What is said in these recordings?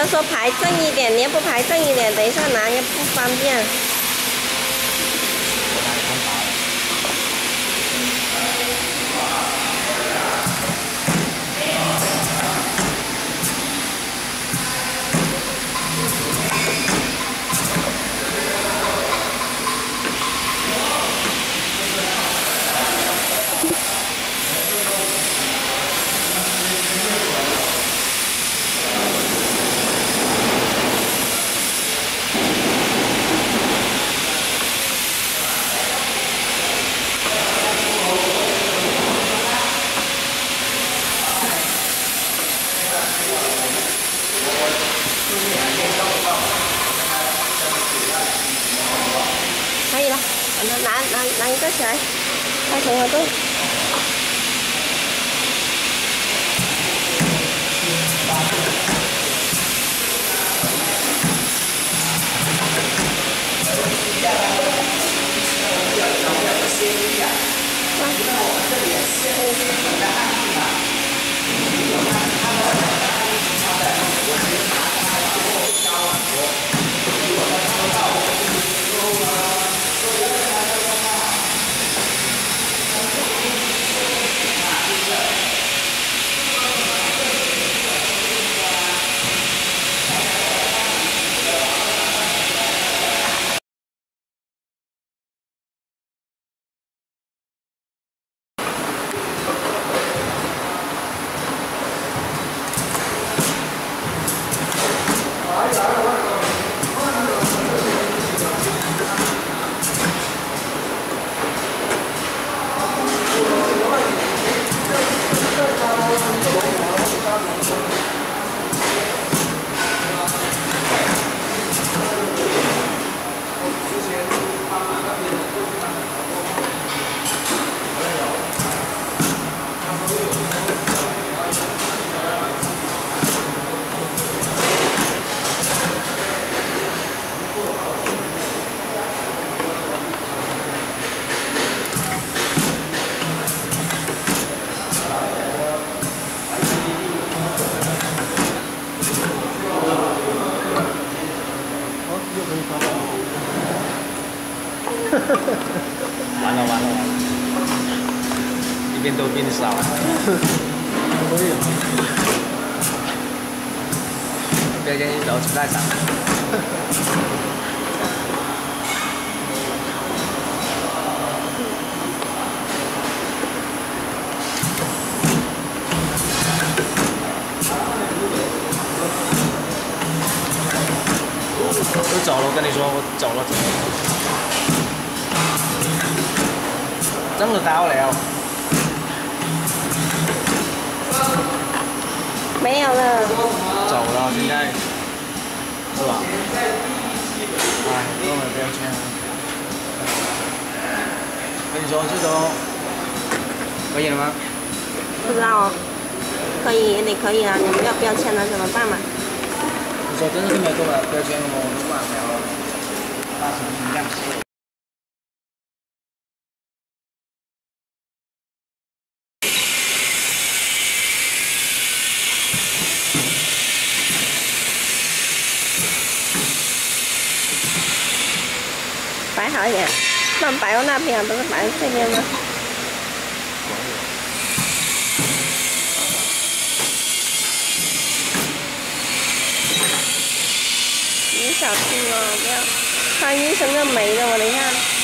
他说排正一点，你要不排正一点，等一下拿也不方便。可以了，拿拿拿拿一个起来，完了完了完了，一边都变少。可以。不要紧，走出来场。我走了，我跟你说，我走了。真的到了，没有了，走了，现在是吧？哎，根本不要签了。跟你说，这都可以了吗？不知道哦。可以，你可以啊，你们要不要签了怎么办嘛？说真的是没有做了，标签我都忘了，八成这样写。摆好一点，那摆到那边，不是摆在这边吗？小心哦，不要他一声就没了，我等一下。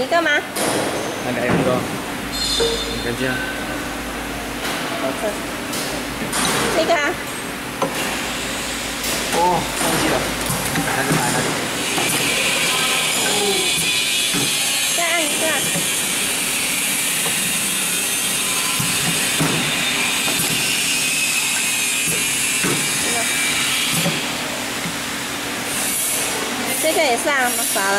一个吗？那里还有一个，你看见？这个啊。哦，忘记了，还是买那里。再按一个。这个也是啊，傻了。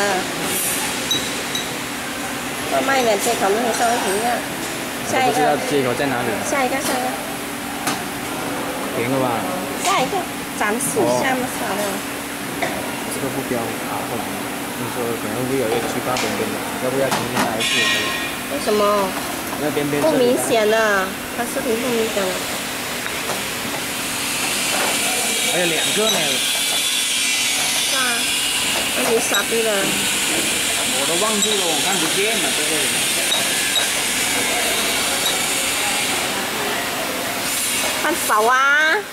多卖一点接口，那你稍微停一下。下一个。接口在哪里？下一个，下一个。停了吧？下一个，暂时下嘛啥的。这个不标啊，不来。听说可能会有一个七八边边的，要不要重新来一次？为什么？那边边。不明显呢，它视频不明显了。还有两个呢。你傻逼了。我都忘记了，我看不见了，这个。看手啊！